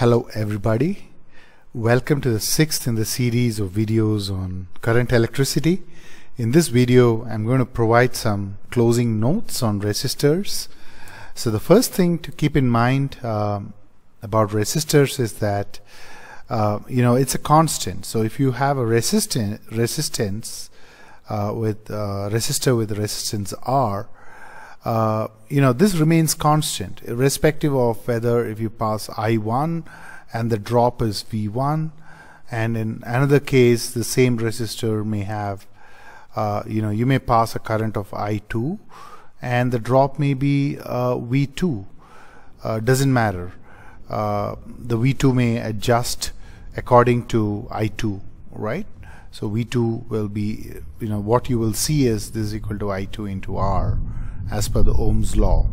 Hello everybody. Welcome to the sixth in the series of videos on current electricity. In this video I'm going to provide some closing notes on resistors. So the first thing to keep in mind um, about resistors is that uh, you know it's a constant. So if you have a resistant resistance uh, with uh, resistor with resistance R uh, you know this remains constant irrespective of whether if you pass I1 and the drop is V1 and in another case the same resistor may have uh, you know you may pass a current of I2 and the drop may be uh, V2 uh, doesn't matter. Uh, the V2 may adjust according to I2 right? So V2 will be you know what you will see is this is equal to I2 into R as per the Ohm's law.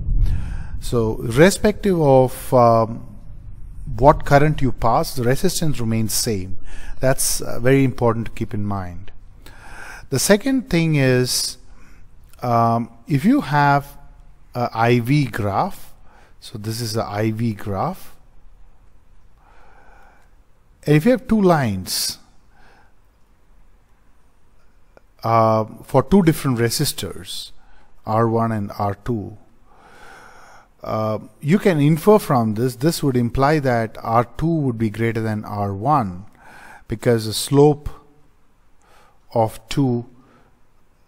So irrespective of um, what current you pass, the resistance remains same. That's uh, very important to keep in mind. The second thing is um, if you have a IV graph, so this is the IV graph, and if you have two lines uh, for two different resistors, R1 and R2. Uh, you can infer from this, this would imply that R2 would be greater than R1 because the slope of 2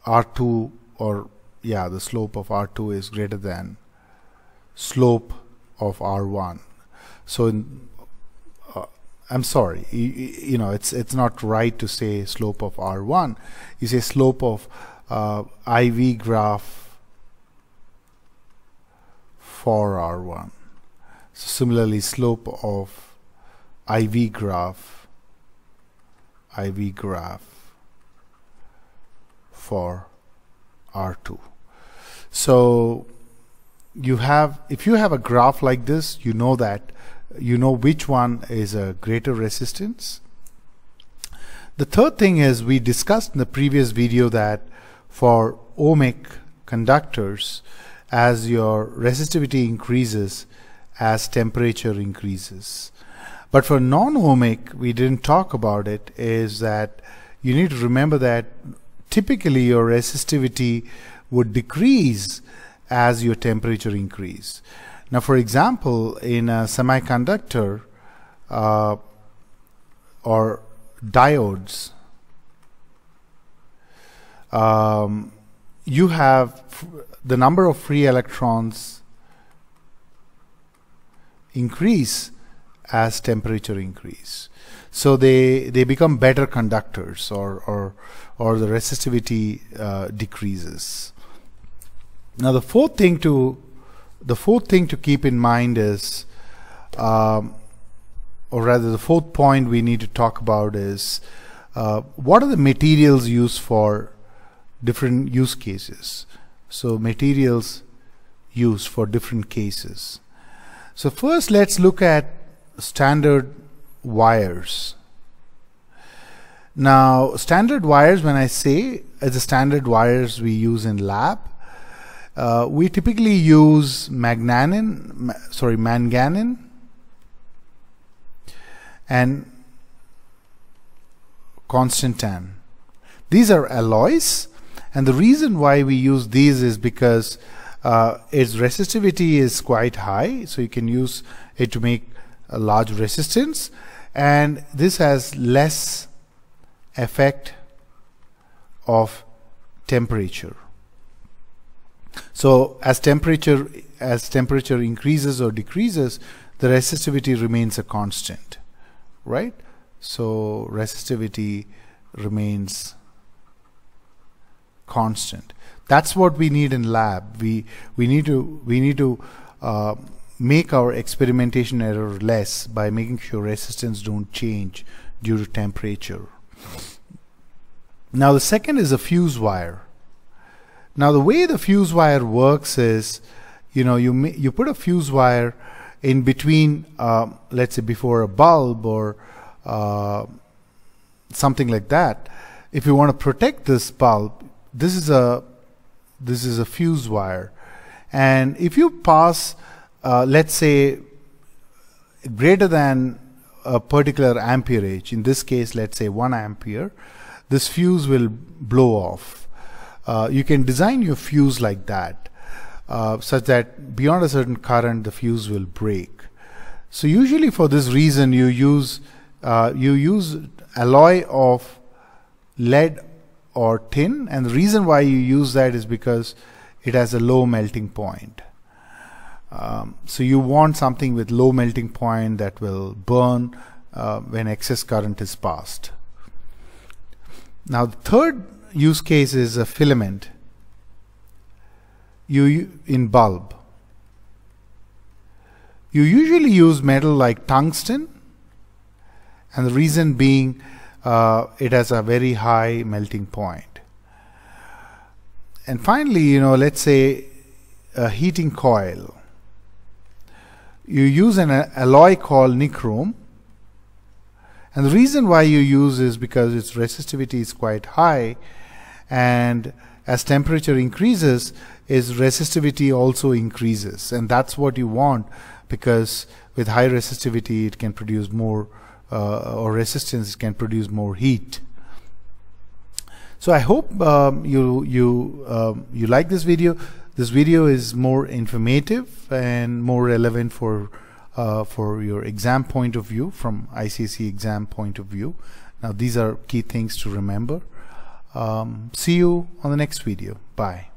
R2 or yeah the slope of R2 is greater than slope of R1 so in, uh, I'm sorry you, you, know it's it's not right to say slope of R1 you say slope of uh, IV graph for R1. So similarly slope of IV graph IV graph for R2. So you have if you have a graph like this you know that you know which one is a greater resistance. The third thing is we discussed in the previous video that for ohmic conductors as your resistivity increases as temperature increases. But for non-ohmic, we didn't talk about it, is that you need to remember that typically your resistivity would decrease as your temperature increase. Now, for example, in a semiconductor uh, or diodes, um, you have the number of free electrons increase as temperature increase. So they they become better conductors or or or the resistivity uh, decreases. Now the fourth thing to the fourth thing to keep in mind is um, or rather the fourth point we need to talk about is uh, what are the materials used for different use cases. So materials used for different cases. So first let's look at standard wires. Now standard wires when I say as the standard wires we use in lab uh, we typically use magnanin ma sorry manganin and constantan. These are alloys and the reason why we use these is because uh, its resistivity is quite high, so you can use it to make a large resistance, and this has less effect of temperature. So as temperature as temperature increases or decreases, the resistivity remains a constant, right? So resistivity remains constant. That's what we need in lab. We we need to we need to uh, make our experimentation error less by making sure resistance don't change due to temperature. Now the second is a fuse wire. Now the way the fuse wire works is, you know, you you put a fuse wire in between, uh, let's say before a bulb or uh, something like that. If you want to protect this bulb, this is a this is a fuse wire and if you pass uh, let's say greater than a particular amperage, in this case let's say 1 ampere, this fuse will blow off. Uh, you can design your fuse like that uh, such that beyond a certain current the fuse will break. So usually for this reason you use uh, you use alloy of lead or tin and the reason why you use that is because it has a low melting point. Um, so you want something with low melting point that will burn uh, when excess current is passed. Now the third use case is a filament you in bulb. You usually use metal like tungsten and the reason being uh, it has a very high melting point. And finally, you know, let's say a heating coil. You use an alloy called nichrome and the reason why you use is because its resistivity is quite high and as temperature increases its resistivity also increases and that's what you want because with high resistivity it can produce more uh, or resistance can produce more heat. So I hope um, you you um, you like this video. This video is more informative and more relevant for uh, for your exam point of view from ICSE exam point of view. Now these are key things to remember. Um, see you on the next video. Bye